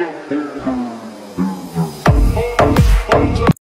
Thank you.